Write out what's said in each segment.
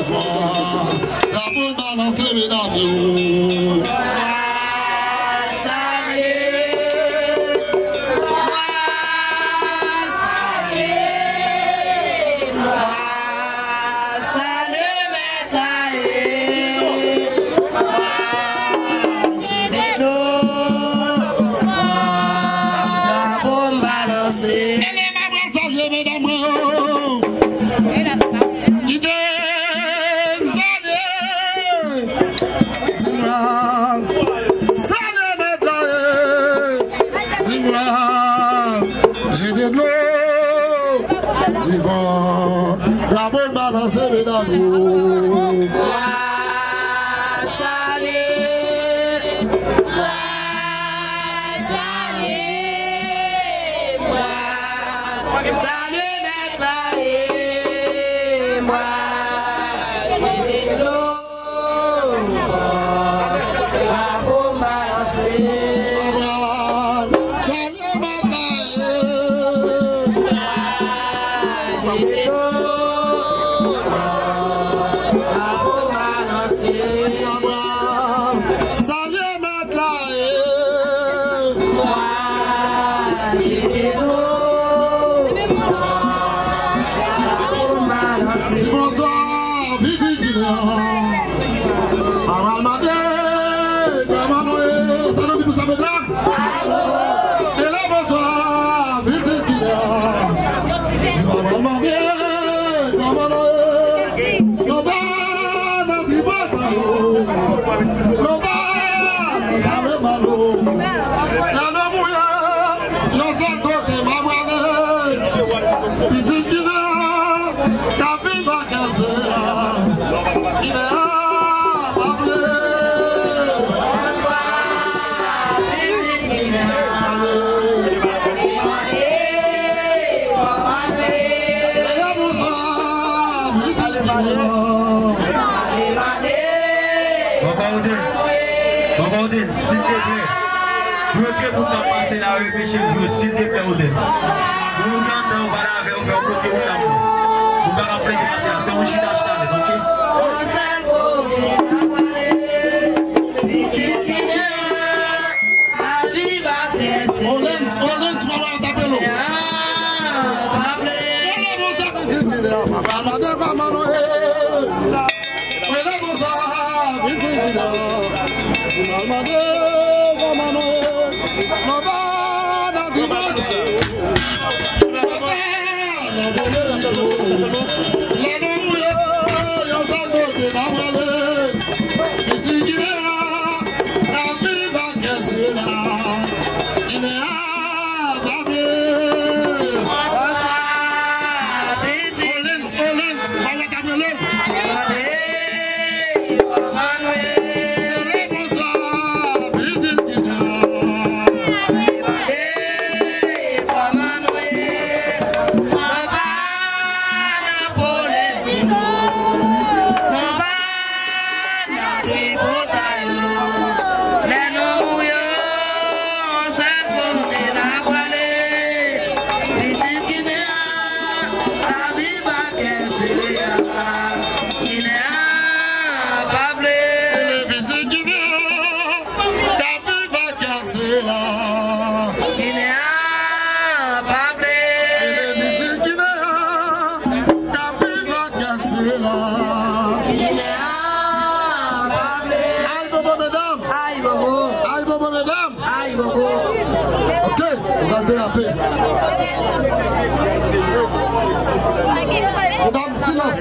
Ìfọ̀n, ìyàbọ̀ ìdáná sí mi náà ni ooo. Divan Ravon manan se venan nou salut, Wasale salut. Where go. Tá vindo aqui. Baba Odin, Baba Odin, s'il te plè. Mwenke pou ta pase la ou peche mwen, s'il te plè Odin. Mwen kanta ou para ave ou fe ou kote ou ta mwen. Mwen kanta plè ki pase la, se mwen chita. àmọ́dé kọ́ mọ́nú he pẹ̀lẹ́ mọ́sá bìtì ìdìbò ìmọ̀lọ́dé.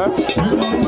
Hein